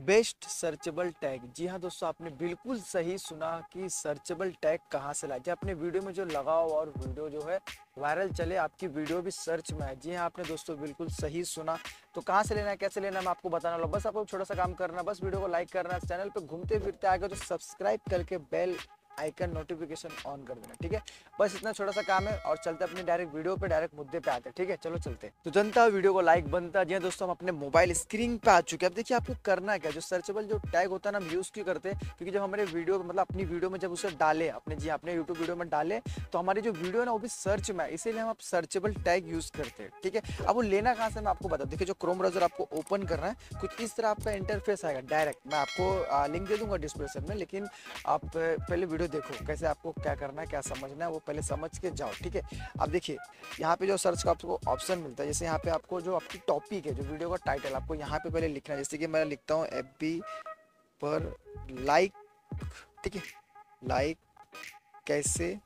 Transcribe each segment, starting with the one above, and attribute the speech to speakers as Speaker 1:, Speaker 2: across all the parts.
Speaker 1: Best searchable tag. जी हाँ दोस्तों, आपने बिल्कुल सही सुना कि सर्चेबल टैग कहाँ से लाए। अपने वीडियो में जो लगाओ और वीडियो जो है, वायरल चले, आपकी वीडियो भी सर्च में है जी हाँ आपने दोस्तों बिल्कुल सही सुना। तो कहाँ से लेना है, कैसे लेना है, मैं आपको बताना लगा। बस आपको छोटा सा काम करना, बस वीडियो को लाइक करना, चैनल पर घूमते फिरते आगे तो सब्सक्राइब करके बेल आइकन नोटिफिकेशन ऑन कर देना, ठीक है? बस इतना छोटा सा काम है और चलते अपने डायरेक्ट वीडियो पे डायरेक्ट मुद्दे पे आते हैं, ठीक है? चलो चलते तो जनता वीडियो को लाइक बनता जी हाँ दोस्तों, हम अपने मोबाइल स्क्रीन पे आ चुके हैं। अब देखिए, आपको करना क्या? जो सर्चेबल जो टैग होता है ना, हम यूज़ क्यों करते हैं? क्योंकि जब हमारे वीडियो मतलब अपनी वीडियो में जब उसे डाले, अपने, जी अपने यूट्यूब वीडियो में डाले तो हमारी जो वीडियो है ना, वो भी सर्च में है। इसीलिए हम आप सर्चेबल टैग यूज़ करते हैं, ठीक है? अब वो लेना कहाँ से, मैं आपको बता देखिए, जो क्रोम ब्राउज़र आपको ओपन करना है, कुछ इस तरह आपका इंटरफेस आएगा डायरेक्ट मैं आपको लिंक दे दूँगा डिस्क्रिप्शन में, लेकिन आप, पहले वीडियो देखो कैसे आपको क्या करना है, क्या समझना है, वो पहले समझ के जाओ, ठीक है? अब देखिए, यहाँ पे जो सर्च का आपको ऑप्शन मिलता है, जैसे यहाँ पे आपको जो आपकी टॉपिक है, जो वीडियो का टाइटल आपको यहाँ पे पहले लिखना है। जैसे कि मैं लिखता हूँ एफ़ बी पर लाइक ठीक है? लाइक कैसे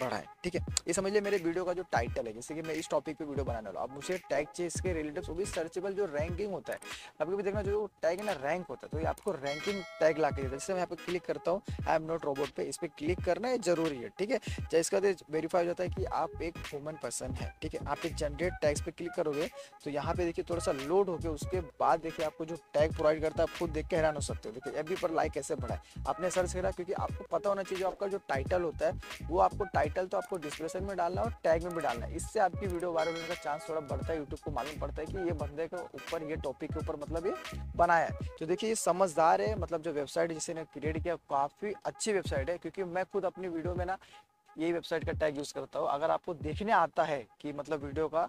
Speaker 1: बढ़ाएँ ठीक है? ये समझ लिया मेरे वीडियो का जो टाइटल है, जैसे कि मैं इस टॉपिक पे वीडियो बनाने वाला अब मुझे टैग चाहिए इसके रिलेटिव वो भी सर्चेबल जो रैंकिंग होता है अभी भी देखना जो टैग है ना रैंक होता है तो ये आपको रैंकिंग टैग ला के देता है। जैसे मैं यहाँ पे क्लिक करता हूँ आई एम नॉट रोबोट पे, इस पर क्लिक करना है ज़रूरी है, ठीक है? चाहे इसका वेरीफाई हो जाता है कि आप एक ह्यूमन पर्सन है, ठीक है? आप एक जनरेट टैग्स पे क्लिक करोगे तो यहाँ पे देखिए थोड़ा सा लोड हो गया उसके बाद देखिए आपको जो टैग प्रोवाइड करता है, आप खुद देख के हैरान हो सकते हो। देखिए एफ़ पर लाइक कैसे बढ़ाए आपने सर्च करा, क्योंकि आपको पता होना चाहिए जो आपका जो टाइटल होता है, वो आपको टाइटल तो आपको डिस्क्रिप्शन में डालना और टैग में भी डालना है। इससे आपकी वीडियो वायरल होने का चांस थोड़ा बढ़ता है यूट्यूब को मालूम पड़ता है कि ये बंदे के ऊपर, ये टॉपिक के ऊपर मतलब ये बनाया है। तो देखिए, ये समझदार है मतलब जो वेबसाइट जिसे ने क्रिएट किया, काफ़ी अच्छी वेबसाइट है, क्योंकि मैं खुद अपनी वीडियो में ना यही वेबसाइट का टैग यूज़ करता हूँ। अगर आपको देखने आता है कि मतलब वीडियो का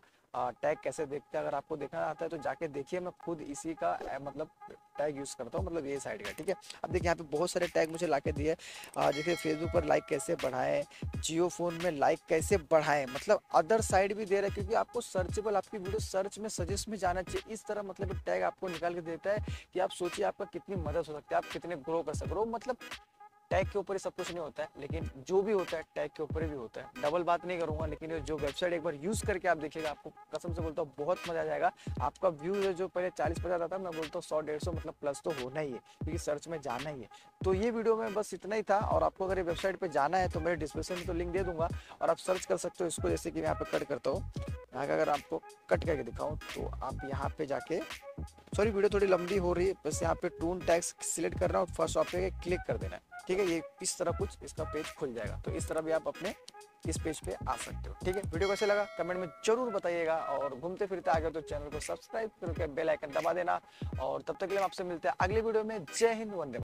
Speaker 1: टैग कैसे देखते हैं? अगर आपको देखना आता है तो जाके देखिए, मैं खुद इसी का मतलब टैग यूज़ करता हूँ मतलब ये साइड का, ठीक है? अब देखिए, यहाँ पे बहुत सारे टैग मुझे ला के दिए देखिए फेसबुक पर लाइक कैसे बढ़ाएँ जियो फ़ोन में लाइक कैसे बढ़ाएँ मतलब अदर साइड भी दे रहा है, क्योंकि आपको सर्चेबल आपकी वीडियो सर्च में सजेस्ट में जाना चाहिए। इस तरह मतलब टैग आपको निकाल के देता है कि आप सोचिए आपका कितनी मदद हो सकती है, आप कितने ग्रो कर सकते हो मतलब टैग के ऊपर ही सब कुछ नहीं होता है, लेकिन जो भी होता है, टैग के ऊपर भी होता है। डबल बात नहीं करूँगा, लेकिन जो वेबसाइट एक बार यूज़ करके आप देखिएगा, आपको कसम से बोलता हूँ, बहुत मज़ा आ जाएगा। आपका व्यू जो पहले चालीस पचास आता मैं बोलता हूँ सौ, डेढ़ सौ मतलब प्लस तो होना ही है, क्योंकि सर्च में जाना ही है। तो ये वीडियो में बस इतना ही था, और आपको अगर ये वेबसाइट पर जाना है तो मेरे डिस्क्रिप्शन में तो लिंक दे दूँगा, और आप सर्च कर सकते हो इसको, जैसे कि मैं यहाँ पे कट करता हूँ। यहाँ का अगर आपको कट करके दिखाऊँ तो आप यहाँ पे जाके सॉरी वीडियो थोड़ी लंबी हो रही है, बस यहाँ पे टून टैक्स सिलेक्ट करना और फ़र्स्ट ऑप पे क्लिक कर देना है, ठीक है? ये इस तरह कुछ इसका पेज खुल जाएगा तो इस तरह भी आप अपने इस पेज पे आ सकते हो, ठीक है? वीडियो कैसे लगा, कमेंट में ज़रूर बताइएगा, और घूमते फिरते आगे तो चैनल को सब्सक्राइब करके बेल आइकन दबा देना, और तब तक के लिए आपसे मिलते हैं अगले वीडियो में, जय हिंद, वंदे